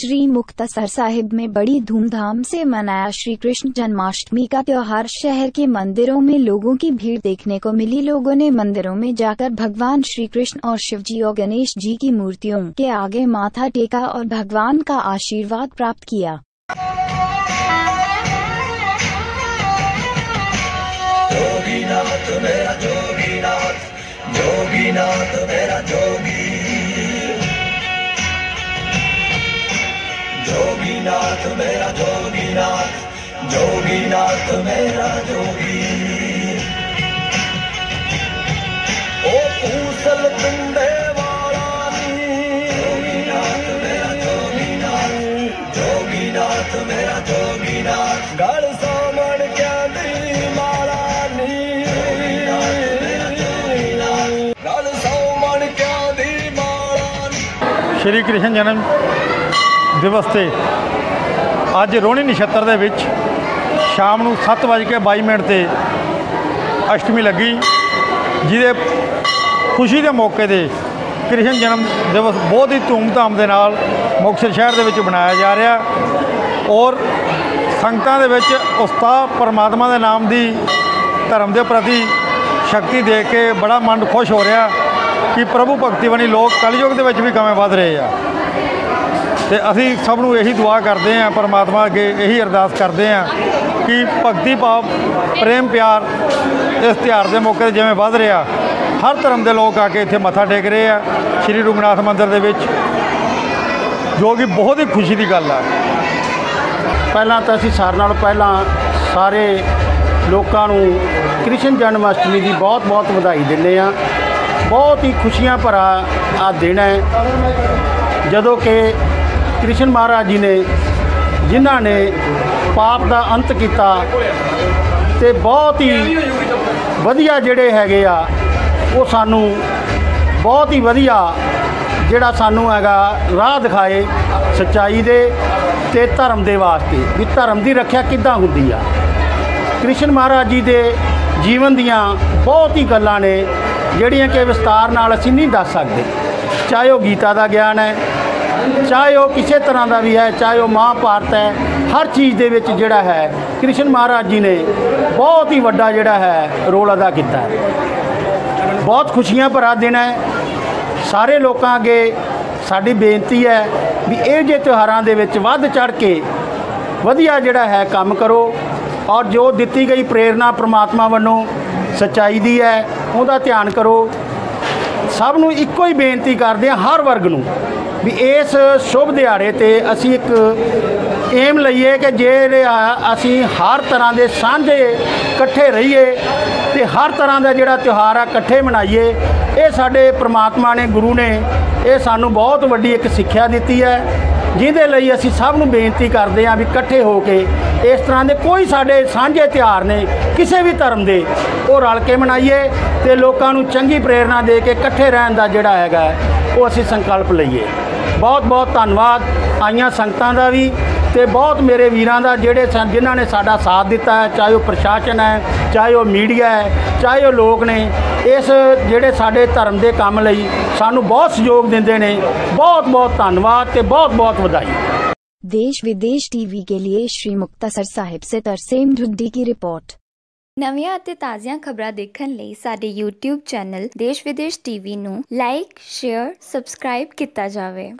श्री मुक्तसर साहिब में बड़ी धूमधाम से मनाया श्री कृष्ण जन्माष्टमी का त्योहार शहर के मंदिरों में लोगों की भीड़ देखने को मिली। लोगों ने मंदिरों में जाकर भगवान श्री कृष्ण और शिव जी और गणेश जी की मूर्तियों के आगे माथा टेका और भगवान का आशीर्वाद प्राप्त किया। जोगीनाथ मेरा जोगीनाथ जोगीनाथ मेरा जोगी ਨਾਥ ਮੇਰਾ ਜੋਗੀ ਨਾਥ ਜੋਗੀ ਨਾਥ ਮੇਰਾ ਜੋਗੀ ਓ ਪੂਸਲ ਪਿੰਡੇ ਵਾਲਾ ਨੀ ਨਾਥ ਮੇਰਾ ਜੋਗੀ ਨਾਥ ਜੋਗੀ ਨਾਥ ਮੇਰਾ ਜੋਗੀ ਨਾਥ ਗਲ ਸਾਮਣ ਕਹਿੰਦੀ ਮਾਲਾ ਨੀ ਗਲ ਸਾਮਣ ਕਹਿੰਦੀ ਮਾਲਾ ਸ਼੍ਰੀ ਕ੍ਰਿਸ਼ਨ ਜਨਮ ਦਿਵਸ ਤੇ ਅੱਜ ਰੋਣੀ ਨਛੱਤਰ ਦੇ ਵਿੱਚ ਸ਼ਾਮ ਨੂੰ 7:22 ਮਿੰਟ ਤੇ ਅਸ਼ਟਮੀ ਲੱਗੀ, ਜਿਹਦੇ ਖੁਸ਼ੀ ਦੇ ਮੌਕੇ ਤੇ ਕ੍ਰਿਸ਼ਨ ਜਨਮ ਦਿਵਸ ਬਹੁਤ ਹੀ ਧੂਮਧਾਮ ਦੇ ਨਾਲ ਮੁਕਤਸਰ ਸ਼ਹਿਰ ਦੇ ਵਿੱਚ ਮਨਾਇਆ ਜਾ ਰਿਹਾ। ਔਰ ਸੰਗਤਾਂ ਦੇ ਵਿੱਚ ਉਸਤਾਹ ਪਰਮਾਤਮਾ ਦੇ ਨਾਮ ਦੀ ਧਰਮ ਦੇ ਪ੍ਰਤੀ ਸ਼ਕਤੀ ਦੇ ਕੇ ਬੜਾ ਮਨ ਖੁਸ਼ ਹੋ ਰਿਹਾ ਕਿ ਪ੍ਰਭੂ ਭਗਤੀ ਬਣੀ ਲੋਕ ਕਲਯੁਗ ਦੇ ਵਿੱਚ ਵੀ ਕਿਵੇਂ ਵੱਧ ਰਹੇ ਆ। ਤੇ ਅਸੀਂ ਸਭ ਨੂੰ ਇਹੀ ਦੁਆ ਕਰਦੇ ਆਂ ਪਰਮਾਤਮਾ ਅੱਗੇ ਇਹੀ ਅਰਦਾਸ ਕਰਦੇ ਆਂ ਕਿ ਭਗਤੀ ਭਾਵ, ਪ੍ਰੇਮ ਪਿਆਰ ਇਸ ਤਿਉਹਾਰ ਦੇ ਮੌਕੇ ਤੇ ਜਿਵੇਂ ਵੱਧ ਰਿਹਾ, ਹਰ ਧਰਮ ਦੇ ਲੋਕ ਆ ਕੇ ਇੱਥੇ ਮੱਥਾ ਟੇਕ ਰਹੇ ਆ, ਸ਼੍ਰੀ ਰੁਗਨਾਥ ਮੰਦਿਰ ਦੇ ਵਿੱਚ, ਜੋ ਕਿ ਬਹੁਤ ਹੀ ਖੁਸ਼ੀ ਦੀ ਗੱਲ ਆ। ਪਹਿਲਾਂ ਤਾਂ ਅਸੀਂ ਸਾਰਿਆਂ ਨਾਲੋਂ ਪਹਿਲਾਂ ਸਾਰੇ ਲੋਕਾਂ ਨੂੰ ਕ੍ਰਿਸ਼ਨ ਜਨਮ ਅਸ਼ਟਮੀ ਦੀ ਬਹੁਤ-ਬਹੁਤ ਵਧਾਈ ਦਿੰਦੇ ਆ ਬਹੁਤ ਹੀ ਖੁਸ਼ੀਆਂ ਭਰਾ ਆ ਦਿਨ ਹੈ, ਜਦੋਂ ਕਿ ਕ੍ਰਿਸ਼ਨ ਮਹਾਰਾਜ ਜੀ ਨੇ, ਜਿਨ੍ਹਾਂ ਨੇ ਪਾਪ ਦਾ ਅੰਤ ਕੀਤਾ ਤੇ ਬਹੁਤ ਹੀ ਵਧੀਆ ਜਿਹੜੇ ਹੈਗੇ ਆ, ਉਹ ਸਾਨੂੰ ਬਹੁਤ ਹੀ ਵਧੀਆ ਜਿਹੜਾ ਸਾਨੂੰ ਹੈਗਾ ਰਾਹ ਦਿਖਾਏ ਸੱਚਾਈ ਦੇ ਤੇ ਧਰਮ ਦੇ ਵਾਸਤੇ, ਵੀ ਧਰਮ ਦੀ ਰੱਖਿਆ ਕਿੱਦਾਂ ਹੁੰਦੀ ਆ। ਕ੍ਰਿਸ਼ਨ ਮਹਾਰਾਜ ਜੀ ਦੇ ਜੀਵਨ ਦੀਆਂ ਬਹੁਤ ਹੀ ਗੱਲਾਂ ਨੇ, ਜਿਹੜੀਆਂ ਕਿ ਵਿਸਤਾਰ ਨਾਲ ਅਸੀਂ ਨਹੀਂ ਦੱਸ ਸਕਦੇ। ਚਾਹੇ ਉਹ ਗੀਤਾ ਦਾ ਗਿਆਨ ਹੈ ਚਾਹੇ ਉਹ ਕਿਸੇ ਤਰ੍ਹਾਂ ਦਾ ਵੀ ਹੈ, ਚਾਹੇ ਉਹ ਮਹਾਭਾਰਤ ਹੈ, ਹਰ ਚੀਜ਼ ਦੇ ਵਿੱਚ ਜਿਹੜਾ ਹੈ, ਕ੍ਰਿਸ਼ਨ ਮਹਾਰਾਜ ਜੀ ਨੇ ਬਹੁਤ ਹੀ ਵੱਡਾ ਜਿਹੜਾ ਹੈ, ਰੋਲ ਅਦਾ ਕੀਤਾ ਹੈ। ਬਹੁਤ ਖੁਸ਼ੀਆਂ ਭਰਾ ਦਿਨ ਹੈ। ਸਾਰੇ ਲੋਕਾਂ ਅੱਗੇ ਸਾਡੀ ਬੇਨਤੀ ਹੈ ਵੀ ਇਹ ਜੇ ਤਿਉਹਾਰਾਂ ਦੇ ਵਿੱਚ ਵੱਧ ਚੜ ਕੇ ਵਧੀਆ ਜਿਹੜਾ ਹੈ, ਕੰਮ ਕਰੋ ਔਰ ਜੋ ਦਿੱਤੀ ਗਈ ਪ੍ਰੇਰਣਾ ਪ੍ਰਮਾਤਮਾ ਵੱਲੋਂ ਸੱਚਾਈ ਦੀ ਹੈ, ਉਹਦਾ ਧਿਆਨ ਕਰੋ। ਸਭ ਨੂੰ ਇੱਕੋ ਹੀ ਬੇਨਤੀ ਕਰਦੇ ਹਾਂ, ਹਰ ਵਰਗ ਨੂੰ ਵੀ ਇਸ ਸ਼ੁਭ ਦਿਹਾੜੇ ਤੇ ਅਸੀਂ ਇੱਕ ਏਮ ਲਈਏ ਕਿ ਜਿਹੜੇ ਆ ਅਸੀਂ ਹਰ ਤਰ੍ਹਾਂ ਦੇ ਸਾਂਝੇ ਇਕੱਠੇ ਰਹੀਏ ਤੇ ਹਰ ਤਰ੍ਹਾਂ ਦਾ ਜਿਹੜਾ ਤਿਉਹਾਰ ਆ ਇਕੱਠੇ ਮਨਾਈਏ। ਇਹ ਸਾਡੇ ਪ੍ਰਮਾਤਮਾ ਨੇ, ਗੁਰੂ ਨੇ ਇਹ ਸਾਨੂੰ ਬਹੁਤ ਵੱਡੀ ਇੱਕ ਸਿੱਖਿਆ ਦਿੱਤੀ ਹੈ, ਜਿਹਦੇ ਲਈ ਅਸੀਂ ਸਭ ਨੂੰ ਬੇਨਤੀ ਕਰਦੇ ਹਾਂ ਵੀ ਇਕੱਠੇ ਹੋ ਕੇ ਇਸ ਤਰ੍ਹਾਂ ਦੇ ਕੋਈ ਸਾਡੇ ਸਾਂਝੇ ਤਿਉਹਾਰ ਨੇ, ਕਿਸੇ ਵੀ ਧਰਮ ਦੇ, ਉਹ ਰਲ ਕੇ ਮਨਾਈਏ ਤੇ ਲੋਕਾਂ ਨੂੰ ਚੰਗੀ ਪ੍ਰੇਰਣਾ ਦੇ ਕੇ ਇਕੱਠੇ ਰਹਿਣ ਦਾ ਜਿਹੜਾ ਹੈਗਾ, ਉਹ ਅਸੀਂ ਸੰਕਲਪ ਲਈਏ। ਬਹੁਤ ਬਹੁਤ ਧੰਨਵਾਦ ਆਈਆਂ ਸੰਗਤਾਂ ਦਾ ਵੀ ਤੇ ਬਹੁਤ ਮੇਰੇ ਵੀਰਾਂ ਦਾ ਜਿਹੜੇ ਸਨ ਜਿਨ੍ਹਾਂ ਨੇ ਸਾਡਾ ਸਾਥ ਦਿੱਤਾ ਹੈ ਚਾਹੇ ਉਹ ਪ੍ਰਸ਼ਾਸਨ ਹੈ ਚਾਹੇ ਉਹ ਮੀਡੀਆ ਹੈ ਚਾਹੇ ਉਹ ਲੋਕ ਨੇ ਇਸ ਜਿਹੜੇ ਸਾਡੇ ਧਰਮ ਦੇ ਕੰਮ ਲਈ ਸਾਨੂੰ ਬਹੁਤ ਸਹਿਯੋਗ ਦਿੰਦੇ ਨੇ ਬਹੁਤ ਬਹੁਤ ਧੰਨਵਾਦ ਤੇ ਬਹੁਤ ਬਹੁਤ ਵਧਾਈ देश विदेश टीवी के लिए श्री मुक्तसर साहिब से तरसेम ढुड्डी की रिपोर्ट ਨਵੀਆਂ ਅਤੇ ਤਾਜ਼ੀਆਂ ਖਬਰਾਂ ਦੇਖਣ ਲਈ ਸਾਡੇ YouTube ਚੈਨਲ ਦੇਸ਼ ਵਿਦੇਸ਼ ਟੀਵੀ ਨੂੰ ਲਾਈਕ, ਸ਼ੇਅਰ, ਸਬਸਕ੍ਰਾਈਬ ਕੀਤਾ ਜਾਵੇ।